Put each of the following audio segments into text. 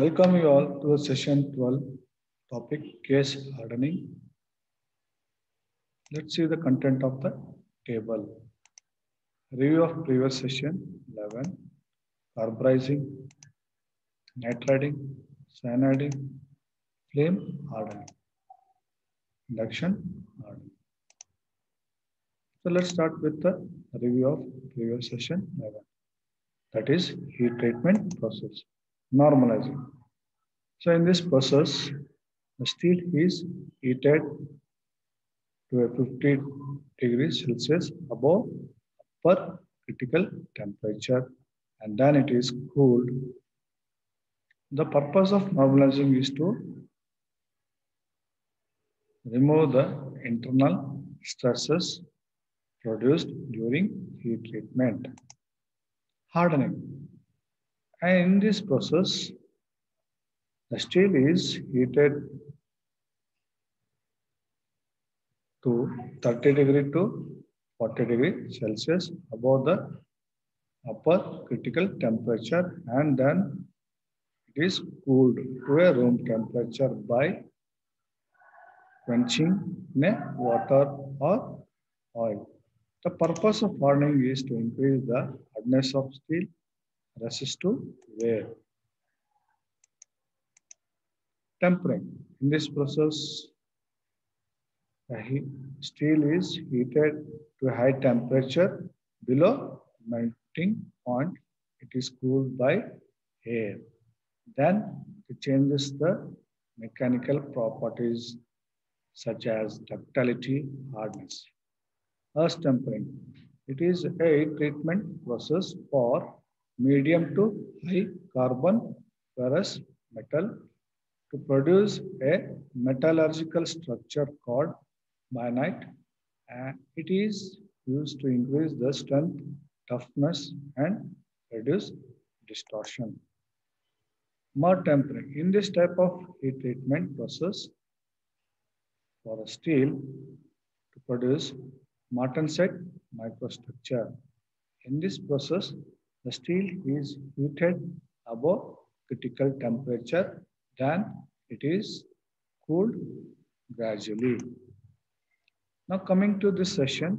Welcome you all to session 12 topic case hardening. Let's see the content of the table. Review of previous session 11, carburizing, nitriding, cyaniding, flame hardening, induction hardening. So let's start with the review of previous session 11. That is heat treatment process normalizing. So in this process, the steel is heated to a 50 degrees Celsius above upper critical temperature and then it is cooled. The purpose of normalizing is to remove the internal stresses produced during heat treatment. Hardening and in this process, the steel is heated to 30 degree to 40 degree Celsius above the upper critical temperature and then it is cooled to a room temperature by quenching in a water or oil. The purpose of hardening is to increase the hardness of steel resist to wear. Tempering. In this process, the steel is heated to a high temperature below melting point. It is cooled by air. Then it changes the mechanical properties such as ductility, hardness. Austempering. It is a treatment process for medium to high carbon ferrous metal to produce a metallurgical structure called bainite and it is used to increase the strength, toughness and reduce distortion. Martempering. In this type of heat treatment process for a steel to produce martensite microstructure. In this process, the steel is heated above critical temperature, then it is cooled gradually. Now coming to this session,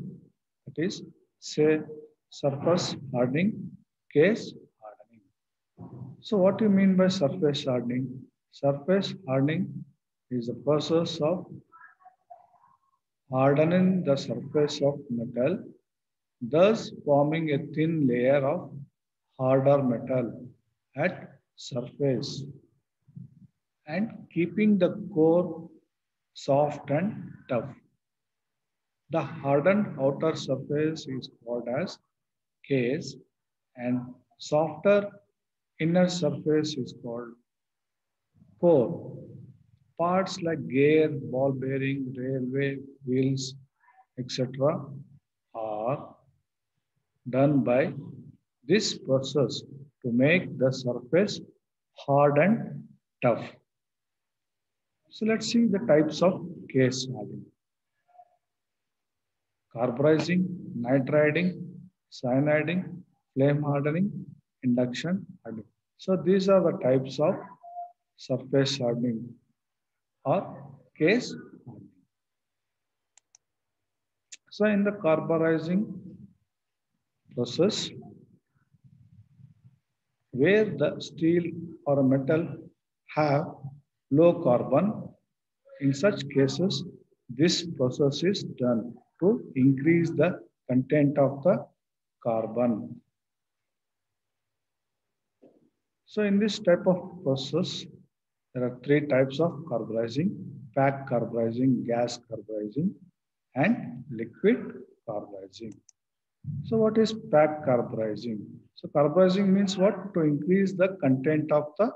it is say surface hardening, case hardening. So what do you mean by surface hardening? Surface hardening is a process of hardening the surface of metal, thus forming a thin layer of harder metal at surface and keeping the core soft and tough. The hardened outer surface is called as case and softer inner surface is called core. Parts like gear, ball bearing, railway, wheels, etc. are done by this process to make the surface hard and tough. So let's see the types of case hardening. Carburizing, nitriding, cyaniding, flame hardening, induction hardening. So these are the types of surface hardening or case hardening. So in the carburizing process, where the steel or a metal have low carbon. In such cases, this process is done to increase the content of the carbon. So in this type of process, there are three types of carburizing, pack carburizing, gas carburizing, and liquid carburizing. So what is pack carburizing? So carburizing means what? To increase the content of the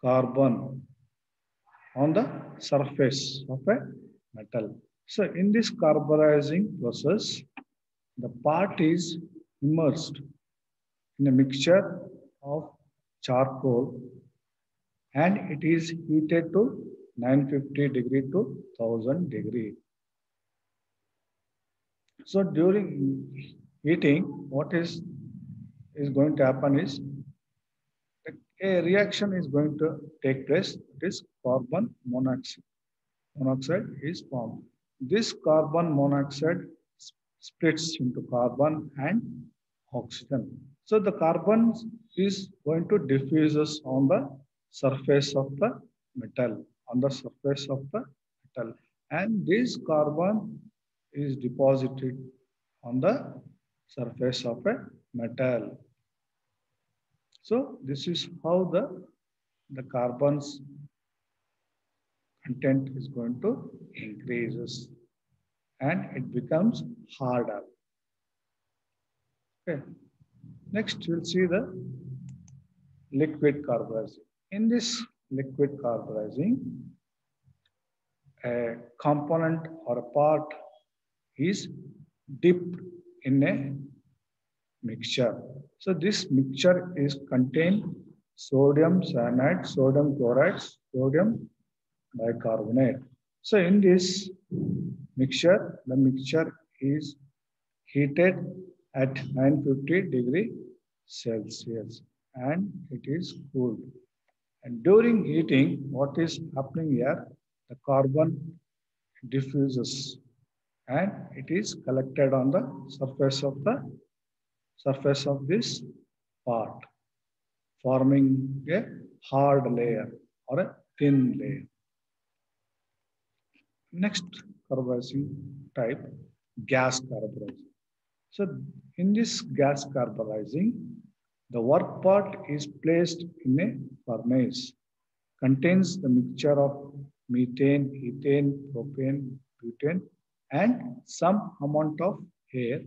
carbon on the surface of a metal. So in this carburizing process, the part is immersed in a mixture of charcoal and it is heated to 950 degree to 1000 degree. So during heating, what is is going to happen is a reaction is going to take place. It is carbon monoxide. Monoxide is formed. This carbon monoxide splits into carbon and oxygen. So the carbon is going to diffuse on the surface of the metal, on the surface of the metal. And this carbon is deposited on the surface of a metal. So this is how the, the carbon's content is going to increases and it becomes harder. Okay. Next, we'll see the liquid carburizing. In this liquid carburizing, a component or a part is dipped in a mixture. So this mixture is contain sodium cyanide, sodium chloride, sodium bicarbonate. So in this mixture, the mixture is heated at 950 degree Celsius and it is cooled. And during heating, what is happening here? The carbon diffuses and it is collected on the surface of the surface of this part, forming a hard layer or a thin layer. Next carburizing type, gas carburizing. So in this gas carburizing, the work part is placed in a furnace, contains the mixture of methane, ethane, propane, butane, and some amount of air.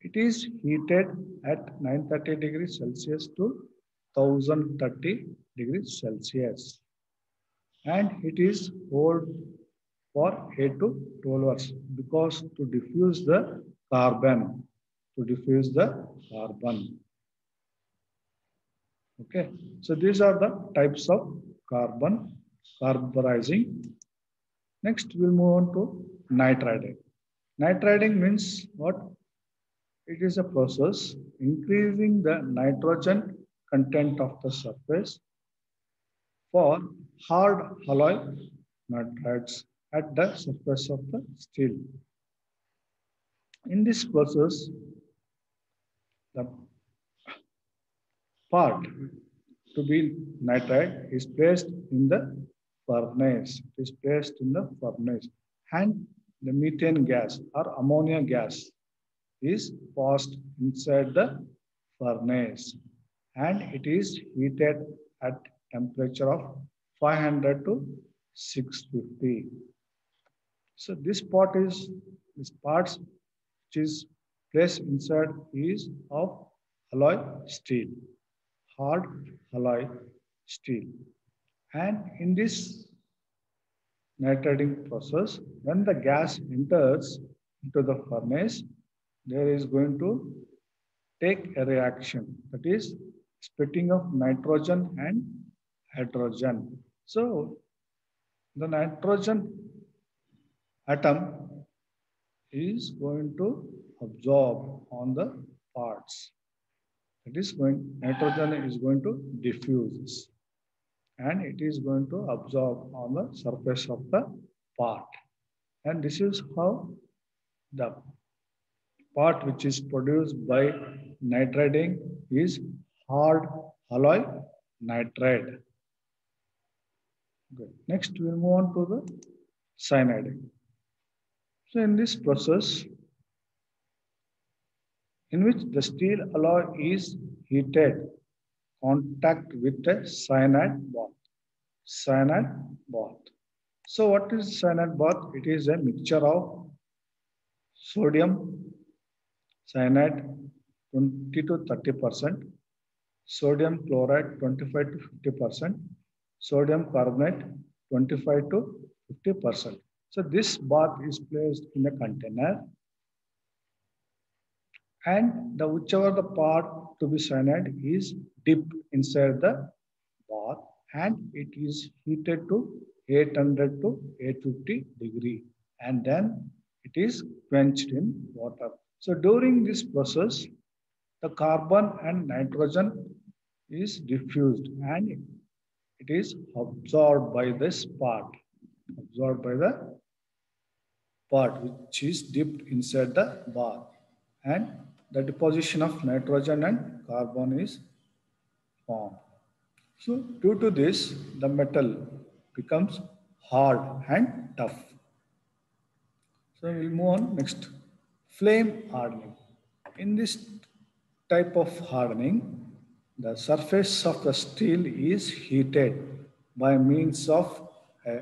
It is heated at 930 degrees Celsius to 1030 degrees Celsius. And it is hold for 8 to 12 hours because to diffuse the carbon, to diffuse the carbon. Okay, so these are the types of carbon carburizing. Next, we'll move on to nitriding. Nitriding means what? It is a process increasing the nitrogen content of the surface for hard alloy nitrides at the surface of the steel. In this process, the part to be nitride is placed in the furnace. It is placed in the furnace and the methane gas or ammonia gas is passed inside the furnace and it is heated at temperature of 500 to 650. So this part is, this parts which is placed inside is of alloy steel, hard alloy steel. And in this nitriding process, when the gas enters into the furnace, there is going to take a reaction that is splitting of nitrogen and hydrogen. So the nitrogen atom is going to absorb on the parts. It is going, nitrogen is going to diffuse and it is going to absorb on the surface of the part. And this is how the part which is produced by nitriding is hard alloy nitride. Good. Next, we'll move on to the cyaniding. So in this process, in which the steel alloy is heated contact with a cyanide bath. Cyanide bath. So what is cyanide bath? It is a mixture of sodium cyanide 20 to 30 percent, sodium chloride 25 to 50 percent, sodium carbonate 25 to 50 percent. So this bath is placed in a container and the whichever the part to be cyanide is dipped inside the bath and it is heated to 800 to 850 degree and then it is quenched in water. So during this process, the carbon and nitrogen is diffused and it is absorbed by this part, absorbed by the part which is dipped inside the bath and the deposition of nitrogen and carbon is formed. So due to this, the metal becomes hard and tough. So we'll move on next. Flame hardening. In this type of hardening, the surface of the steel is heated by means of a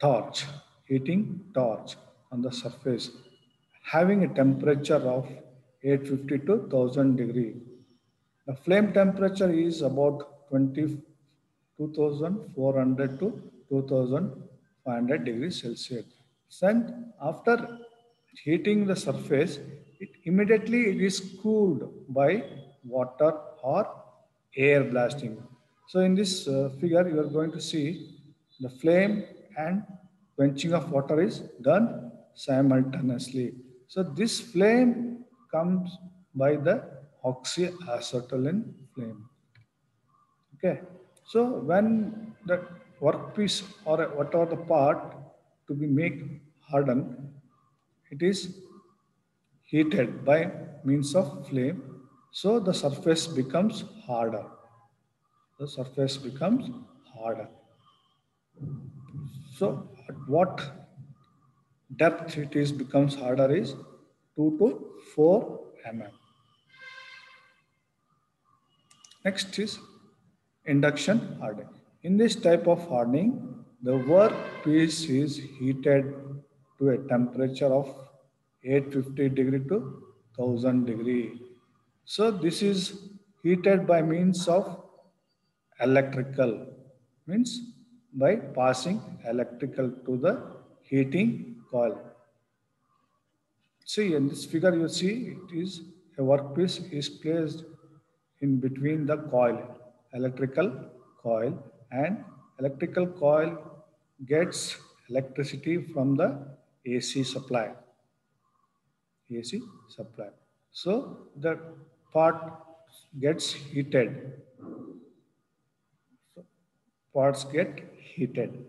torch, heating torch on the surface, having a temperature of 850 to 1000 degree. The flame temperature is about 20, 2400 to 2500 degrees Celsius. And after heating the surface, it immediately it is cooled by water or air blasting. So in this uh, figure, you are going to see the flame and quenching of water is done simultaneously. So this flame comes by the oxyacetylene flame. Okay. So when the workpiece or whatever the part to be made hardened, it is heated by means of flame. So the surface becomes harder. The surface becomes harder. So at what depth it is becomes harder is 2 to 4 mm. Next is induction hardening. In this type of hardening, the workpiece is heated to a temperature of 850 degree to 1000 degree. So this is heated by means of electrical, means by passing electrical to the heating coil. See in this figure you see it is a workpiece is placed in between the coil, electrical coil and electrical coil gets electricity from the AC supply. AC supply. So the part gets heated. So parts get heated.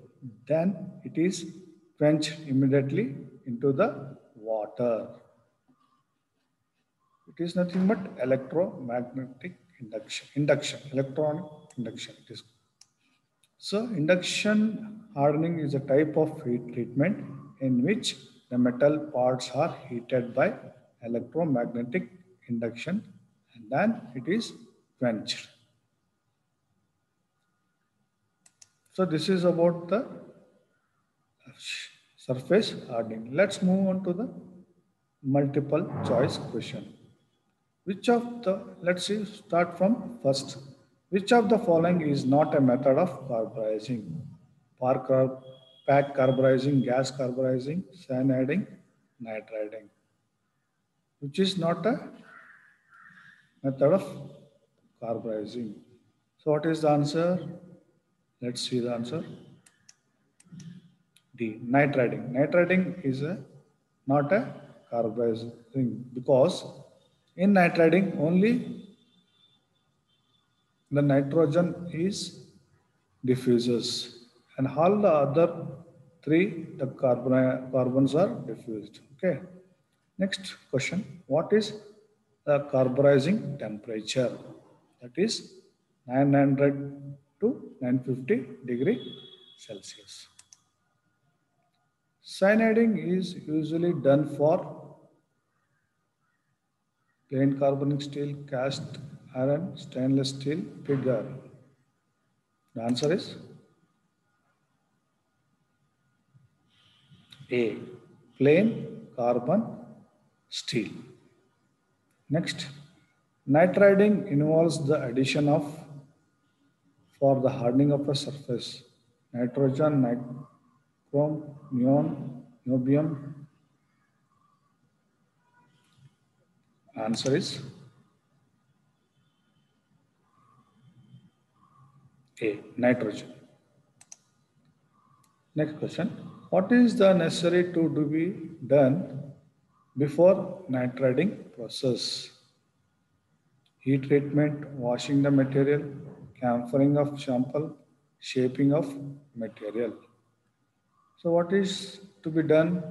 Then it is quenched immediately into the water. It is nothing but electromagnetic induction. Induction, electronic induction. It is. So induction hardening is a type of heat treatment in which the metal parts are heated by electromagnetic induction and then it is quenched. So this is about the surface hardening. Let's move on to the multiple choice question. Which of the, let's see, start from first. Which of the following is not a method of carburizing? Parker, pack carburizing, gas carburizing, cyaniding, nitriding. Which is not a method of carburizing. So what is the answer? Let's see the answer. D. Nitriding. Nitriding is a, not a carburizing because in nitriding, only the nitrogen is diffuses and all the other three the carbon, carbons are diffused. Okay. Next question. What is the carburizing temperature? That is 900 to 950 degree Celsius. Cyaniding is usually done for plain carbonic steel, cast iron, stainless steel, pig iron? The answer is A. Plain carbon steel. Next, nitriding involves the addition of, for the hardening of a surface, nitrogen, nichrome, neon, niobium, Answer is A. Nitrogen. Next question. What is the necessary to do be done before nitriding process? heat treatment, washing the material, chamfering of sample, shaping of material. So what is to be done?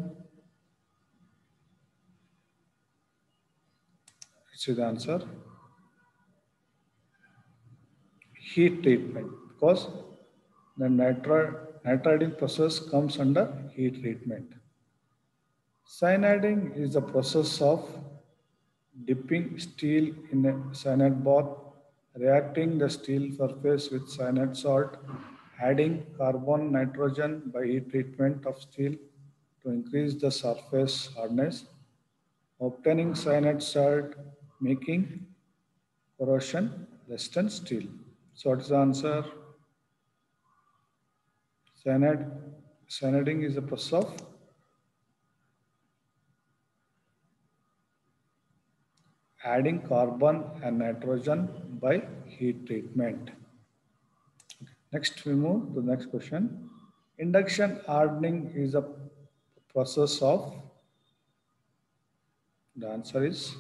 Is the answer. Heat treatment because the nitriding process comes under heat treatment. Cyaniding is the process of dipping steel in a cyanide bath, reacting the steel surface with cyanide salt, adding carbon nitrogen by heat treatment of steel to increase the surface hardness, obtaining cyanide salt, making corrosion resistant steel. So what is the answer? Cyanide, cyaniding is a process of adding carbon and nitrogen by heat treatment. Next, we move to the next question. Induction hardening is a process of, the answer is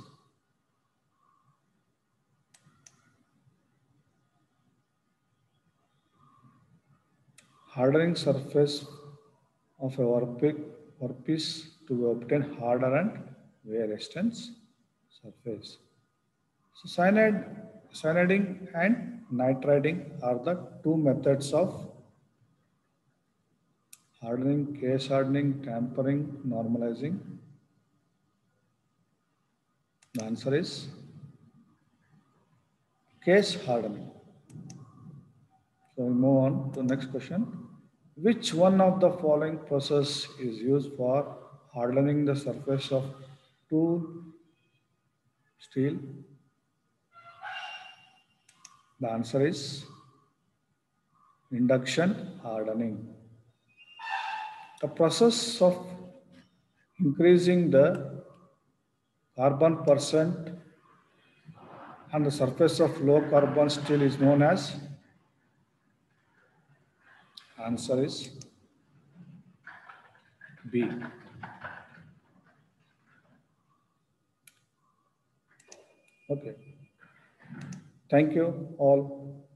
hardening surface of a workpiece to obtain harder and wear resistance surface. So cyanide, cyaniding and nitriding are the two methods of hardening, case hardening, tempering, normalizing. The answer is case hardening. So we move on to the next question. Which one of the following process is used for hardening the surface of tool steel? The answer is induction hardening. The process of increasing the carbon percent on the surface of low carbon steel is known as answer is B. Okay. Thank you all.